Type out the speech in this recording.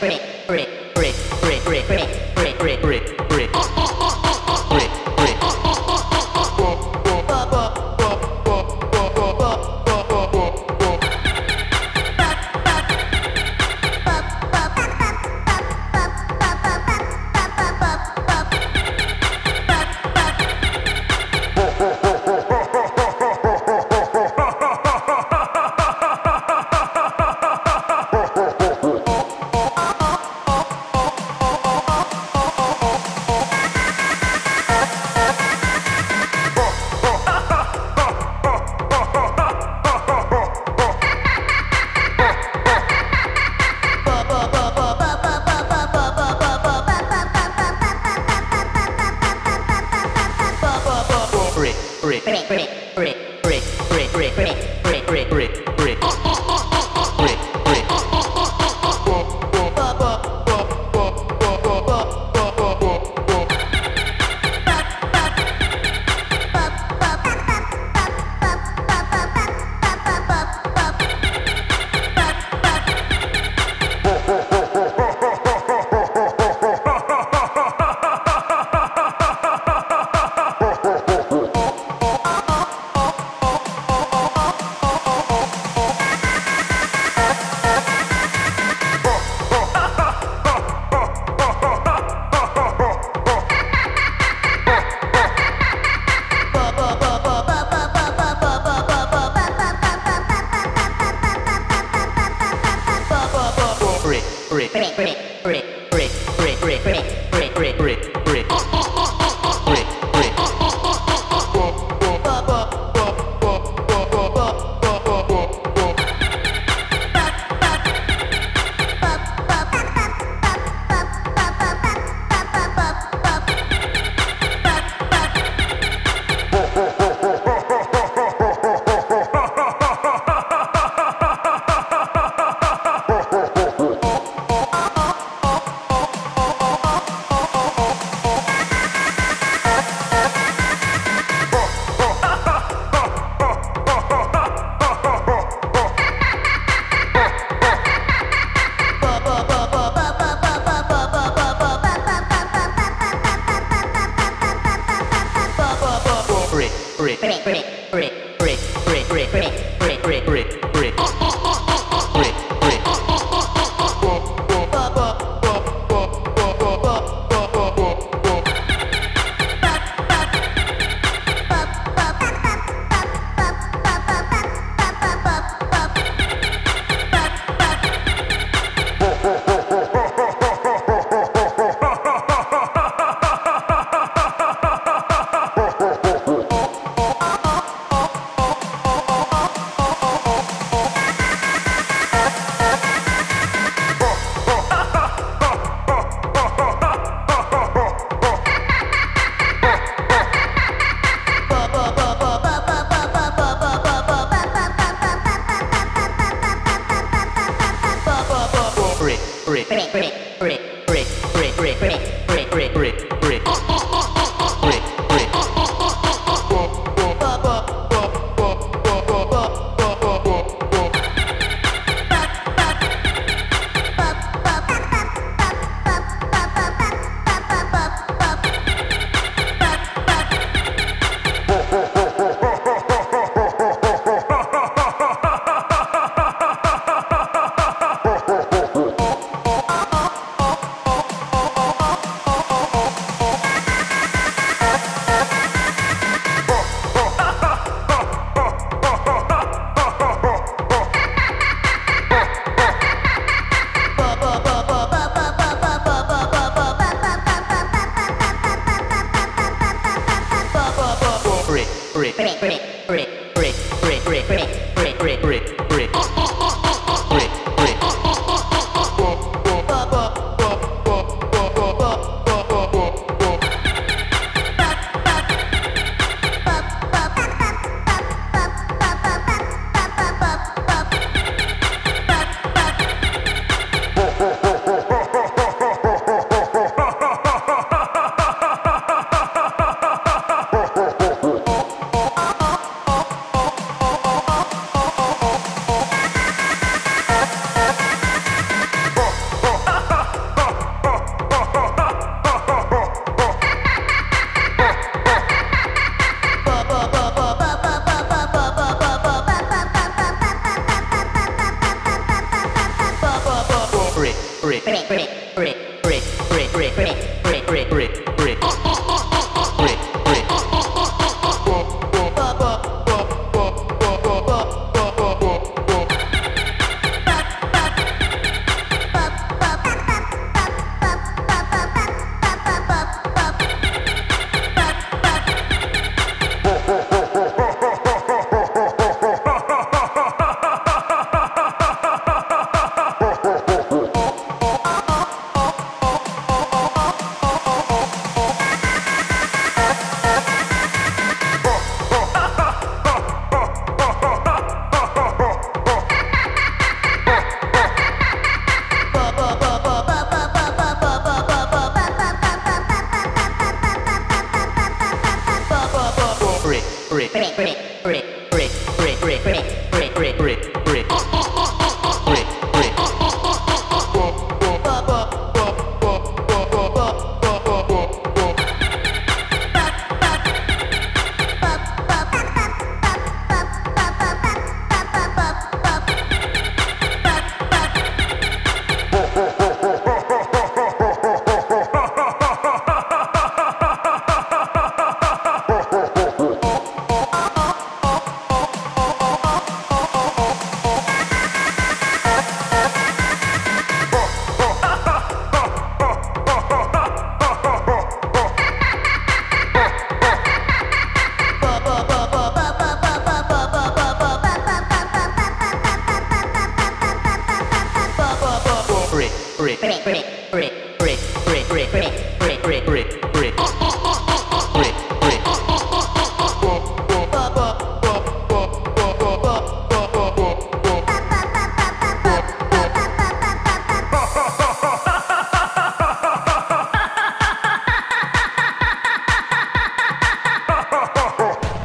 Brit, Brit. Brit, Brit, Brit, Brit. brick, brick, brick, brick. Break. Brick, brick, brick, brick,